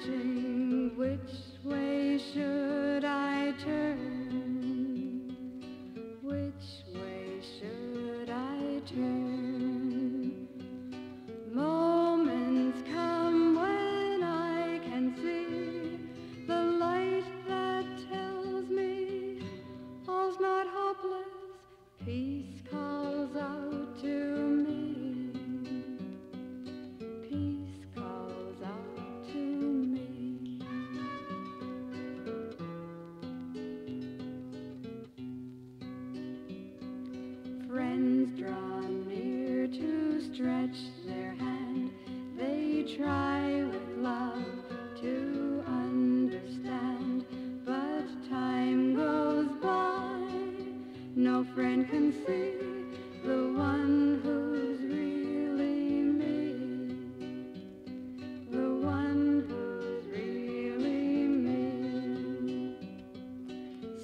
searching. stretch their hand. They try with love to understand, but time goes by. No friend can see the one who's really me. The one who's really me.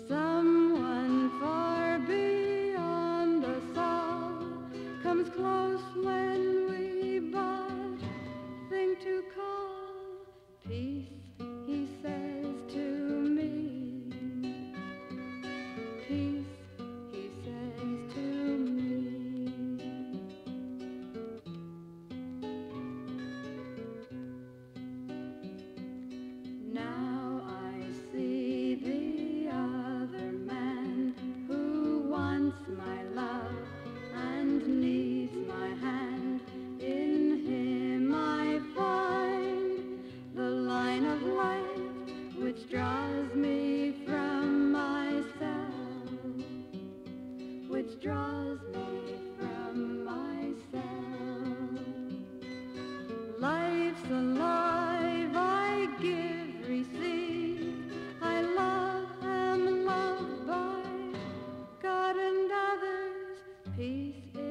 Someone far beyond us all comes close. call peace. which draws me from myself. Life's alive, I give, receive, I love am loved by God and others. Peace